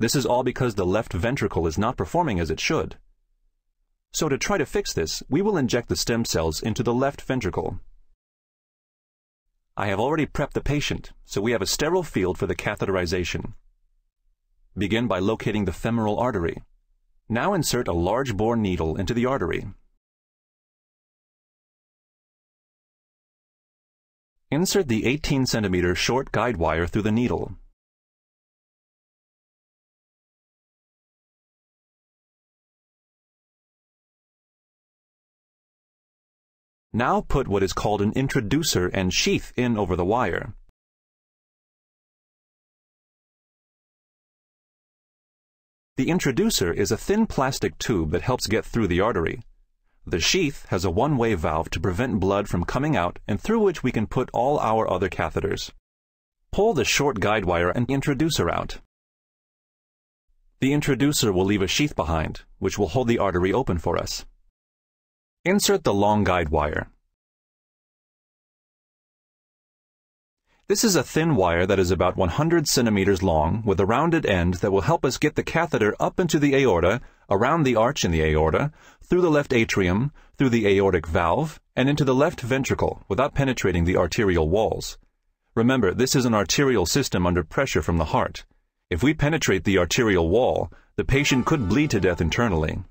This is all because the left ventricle is not performing as it should. So to try to fix this, we will inject the stem cells into the left ventricle. I have already prepped the patient, so we have a sterile field for the catheterization. Begin by locating the femoral artery. Now insert a large bore needle into the artery. Insert the 18 centimeter short guide wire through the needle. Now put what is called an introducer and sheath in over the wire. The introducer is a thin plastic tube that helps get through the artery. The sheath has a one-way valve to prevent blood from coming out and through which we can put all our other catheters. Pull the short guide wire and introducer out. The introducer will leave a sheath behind, which will hold the artery open for us. Insert the long guide wire. This is a thin wire that is about 100 centimeters long with a rounded end that will help us get the catheter up into the aorta, around the arch in the aorta, through the left atrium, through the aortic valve, and into the left ventricle without penetrating the arterial walls. Remember, this is an arterial system under pressure from the heart. If we penetrate the arterial wall, the patient could bleed to death internally.